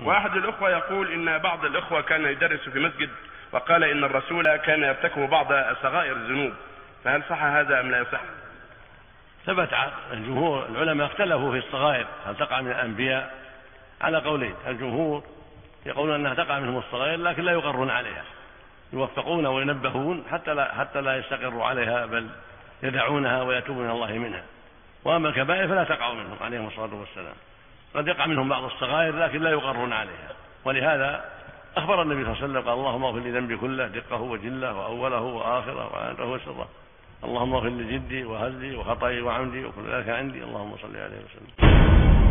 واحد الأخوة يقول إن بعض الأخوة كان يدرس في مسجد وقال إن الرسول كان يرتكب بعض صغائر الذنوب فهل صح هذا أم لا يصح؟ ثبت الجمهور العلماء اختلفوا في الصغائر هل تقع من الأنبياء؟ على قولين الجمهور يقولون أنها تقع منهم الصغائر لكن لا يقرون عليها يوفقون وينبهون حتى لا حتى لا يستقروا عليها بل يدعونها ويتوبون إلى الله منها وأما الكبائر فلا تقع منهم عليهم الصلاة والسلام. قد يقع منهم بعض الصغائر لكن لا يقرون عليها. ولهذا أخبر النبي صلى الله عليه وسلم قال اللهم اغفر لي ذنبي كله دقه وجله وأوله وآخره وعنده وسره. اللهم اغفر لي جدي وهزلي وخطئي وعمدي وكل ذلك عندي. اللهم صل عليه وسلم.